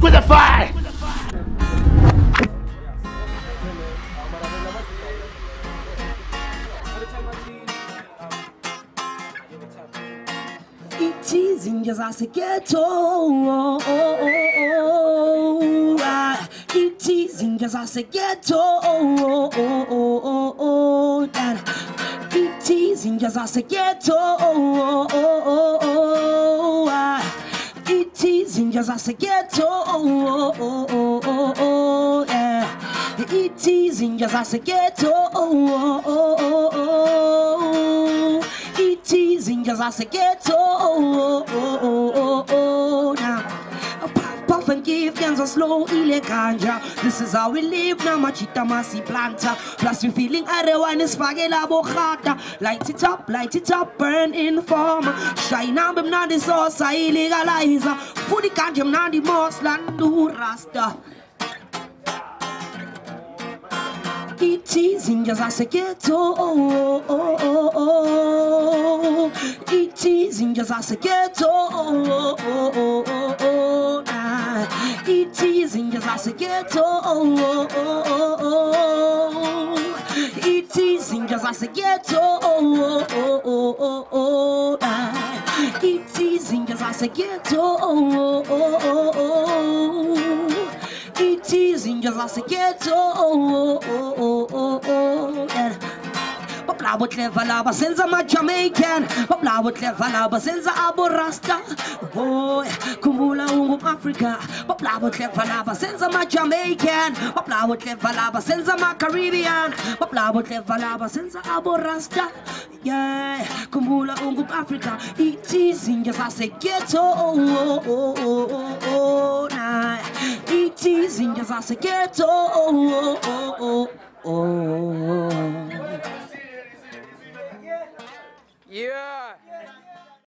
Squizify! It is in just ghetto. It is in just ghetto. Oh, It is in just ghetto. Cause I say ghetto, oh, oh, oh, oh, oh, yeah. It teasing, cause I say ghetto, oh, oh, oh, oh, oh. It teasing, cause I say ghetto, oh, oh, oh. friends are slowly ganja. This is how we live now, machita masi planta. Plus we feeling arewane spagela bocata. Light it up, light it up, burn in form. Shine up, I'm not the source, I legalize. Put the ganja, I'm not the most landu rasta. It is in just as a ghetto. Oh, oh, oh, oh, oh. It is in just as a ghetto. Oh, oh, oh, oh, oh. oh mind. He teasing just like a ghetto. Oh, oh, oh, he teasing just like a ghetto. Oh, oh, oh, oh, teasing just like a ghetto. Oh, oh, teasing just like a ghetto. Oh, Hopla with level lava since I'm a Jamaican. Hopla with level a since I'm a Rasta. Boy, Kumula um Africa. Hopla with level a since I'm a Jamaican. Hopla with level lava since I'm a Caribbean. Hopla with level lava since I'm a Rasta. Yeah, Kumula um Africa. It is in just as a ghetto. Oh, oh, oh, oh, nah. It is in just as a ghetto. Oh, oh, oh, oh. oh.